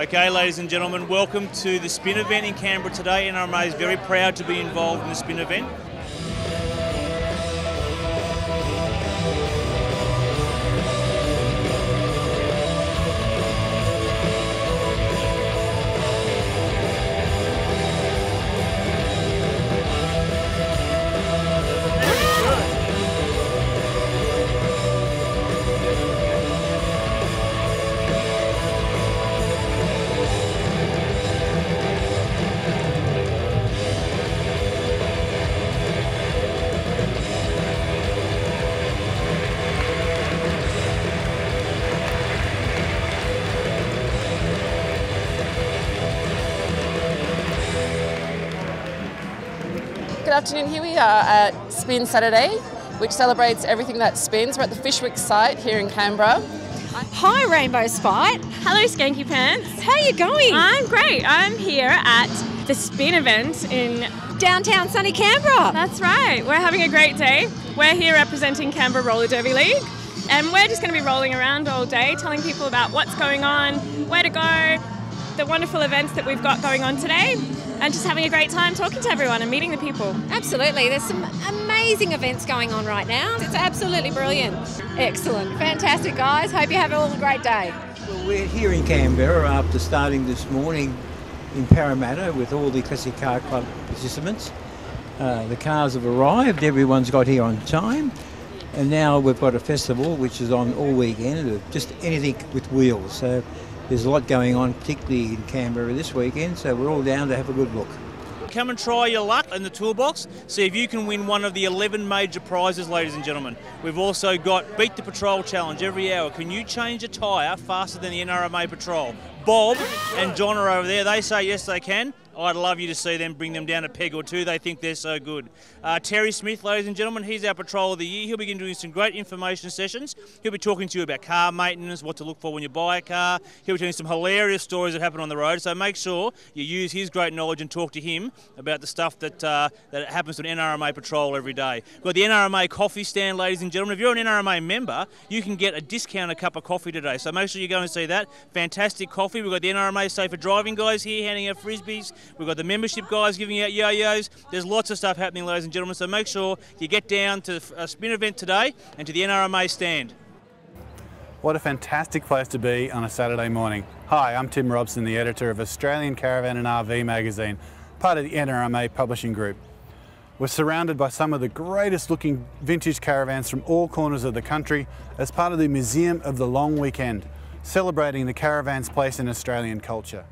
Okay, ladies and gentlemen, welcome to the spin event in Canberra today. NRMA is very proud to be involved in the spin event. Good afternoon. Here we are at Spin Saturday, which celebrates everything that spins. We're at the Fyshwick site here in Canberra. Hi, Rainbow Spite. Hello, Skanky Pants. How are you going? I'm great. I'm here at the Spin event in. Downtown sunny Canberra. That's right. We're having a great day. We're here representing Canberra Roller Derby League, and we're just going to be rolling around all day, telling people about what's going on, where to go, the wonderful events that we've got going on today, and just having a great time talking to everyone and meeting the people. Absolutely. There's some amazing events going on right now. It's absolutely brilliant. Excellent. Fantastic, guys. Hope you have all a great day. Well, we're here in Canberra after starting this morning in Parramatta with all the Classic Car Club participants. Uh, the cars have arrived, everyone's got here on time, and now we've got a festival which is on all weekend of just anything with wheels. So there's a lot going on, particularly in Canberra this weekend, so we're all down to have a good look. Come and try your luck in the toolbox. See if you can win one of the 11 major prizes, ladies and gentlemen. We've also got Beat the Patrol Challenge every hour. Can you change a tyre faster than the NRMA Patrol? Bob and John are over there. They say yes, they can. I'd love you to see them bring them down a peg or two. They think they're so good. Uh, Terry Smith, ladies and gentlemen, he's our Patrol of the Year. He'll be doing some great information sessions. He'll be talking to you about car maintenance, what to look for when you buy a car. He'll be telling you some hilarious stories that happen on the road. So make sure you use his great knowledge and talk to him about the stuff that uh, that happens to an NRMA Patrol every day. We've got the NRMA coffee stand, ladies and gentlemen. If you're an NRMA member, you can get a discounted cup of coffee today. So make sure you go and see that. Fantastic coffee. We've got the NRMA Safer Driving guys here handing out frisbees. We've got the membership guys giving out yo-yos. There's lots of stuff happening, ladies and gentlemen. So make sure you get down to a uh, spin event today and to the NRMA stand. What a fantastic place to be on a Saturday morning. Hi, I'm Tim Robson, the editor of Australian Caravan and RV magazine, part of the NRMA publishing group. We're surrounded by some of the greatest looking vintage caravans from all corners of the country as part of the Museum of the Long Weekend, celebrating the caravan's place in Australian culture.